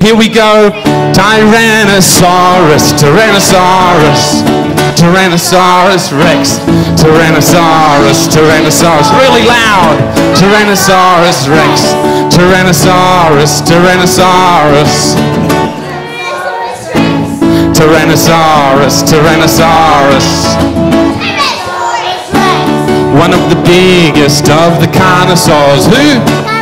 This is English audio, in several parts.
Here we go. Tyrannosaurus, Tyrannosaurus, Tyrannosaurus Rex, Tyrannosaurus, Tyrannosaurus, really loud. Tyrannosaurus Rex, Tyrannosaurus, Tyrannosaurus. Tyrannosaurus, Tyrannosaurus. One of the biggest of the carnosaurs. Who?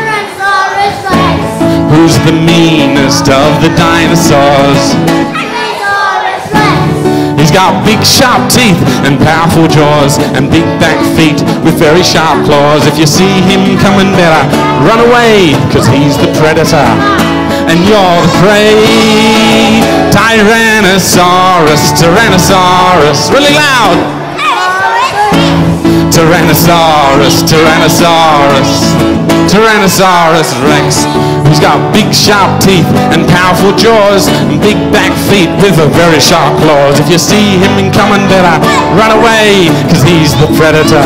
Who's the meanest of the dinosaurs? Tyrannosaurus. He's got big sharp teeth and powerful jaws and big back feet with very sharp claws. If you see him coming better, run away, cause he's the predator. And you're the prey. Tyrannosaurus, Tyrannosaurus, really loud. Tyrannosaurus, Tyrannosaurus, Tyrannosaurus Rex. He's got big sharp teeth and powerful jaws and big back feet with a very sharp claws. If you see him coming, better run away, cause he's the predator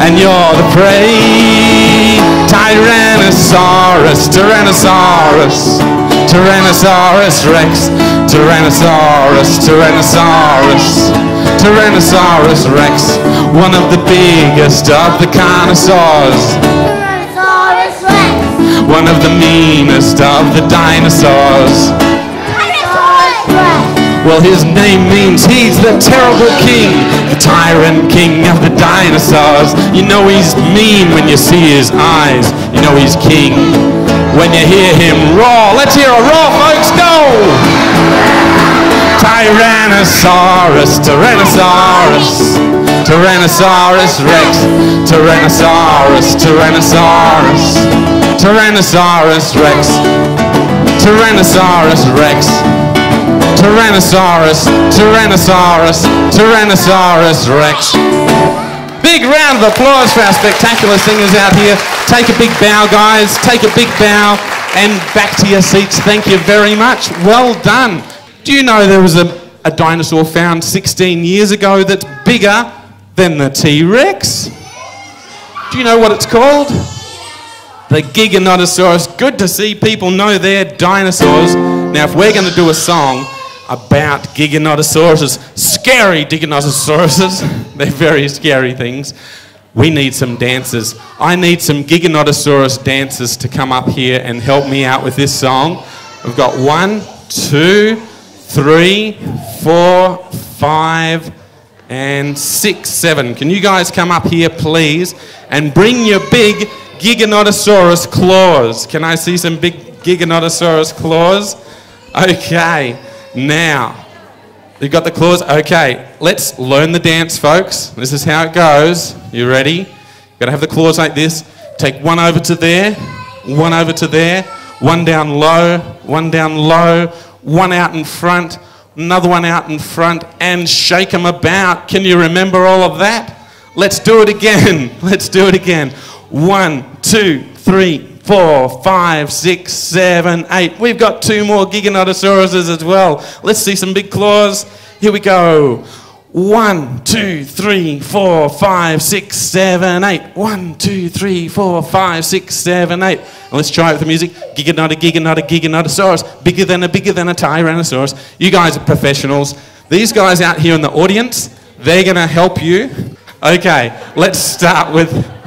and you're the prey. Tyrannosaurus, Tyrannosaurus, Tyrannosaurus Rex, Tyrannosaurus, Tyrannosaurus, Tyrannosaurus Rex, one of the biggest of the carnosaurs one of the meanest of the dinosaurs. Well, his name means he's the terrible king, the tyrant king of the dinosaurs. You know he's mean when you see his eyes. You know he's king when you hear him roar. Let's hear a roar, folks. Go! Tyrannosaurus, Tyrannosaurus, Tyrannosaurus Rex, Tyrannosaurus, Tyrannosaurus. Tyrannosaurus Rex. Tyrannosaurus Rex. Tyrannosaurus, Tyrannosaurus, Tyrannosaurus Rex. Big round of applause for our spectacular singers out here. Take a big bow, guys. Take a big bow and back to your seats. Thank you very much. Well done. Do you know there was a, a dinosaur found 16 years ago that's bigger than the T Rex? Do you know what it's called? The Giganotosaurus. Good to see people know their dinosaurs. Now, if we're going to do a song about Giganotosauruses, scary Giganotosauruses, they're very scary things, we need some dancers. I need some Giganotosaurus dancers to come up here and help me out with this song. We've got one, two, three, four, five, and six, seven. Can you guys come up here, please, and bring your big Giganotosaurus claws. Can I see some big Giganotosaurus claws? Okay, now, you've got the claws? Okay, let's learn the dance, folks. This is how it goes. You ready? You've got to have the claws like this. Take one over to there, one over to there, one down low, one down low, one out in front, another one out in front, and shake them about. Can you remember all of that? Let's do it again. Let's do it again. One, two, three, four, five, six, seven, eight. We've got two more Giganotosauruses as well. Let's see some big claws. Here we go. One, two, three, four, five, six, seven, eight. One, two, three, four, five, six, seven, eight. And let's try it with the music. Giganota, Giganota, Giganotosaurus. Bigger than a, bigger than a Tyrannosaurus. You guys are professionals. These guys out here in the audience, they're going to help you. Okay, let's start with